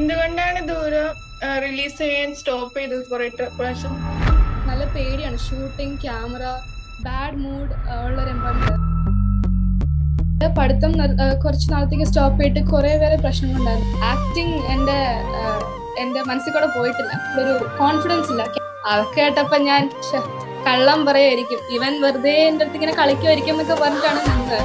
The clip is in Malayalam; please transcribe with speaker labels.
Speaker 1: എന്തുകൊണ്ടാണ് ദൂരം റിലീസ് ചെയ്യാൻ സ്റ്റോപ്പ് ചെയ്തത് കുറെ പ്രാവശ്യം?
Speaker 2: നല്ല പേടിയാണ്. ഷൂട്ടിംഗ് ക്യാമറ ബാഡ് മൂഡ് ഉള്ള ഒരു എൻവയോൺമെന്റ് പഠിത്തം കുറച്ച് നാളത്തേക്ക് സ്റ്റോപ്പ് ചെയ്തിട്ട് കുറേ വേറെ പ്രശ്നങ്ങളുണ്ടായിരുന്നു. ആക്ടിങ് എന്റെ എന്റെ മനസ്സിൽ കൂടെ പോയിട്ടില്ല. ഒരു കോൺഫിഡൻസ് ഇല്ല. അതൊക്കെ കേട്ടപ്പോൾ ഞാൻ കള്ളം പറയായിരിക്കും. ഇവൻ വെറുതെ എന്റെ അടുത്ത് ഇങ്ങനെ കളിക്കുമായിരിക്കും എന്നൊക്കെ പറഞ്ഞിട്ടാണ് നിന്നത്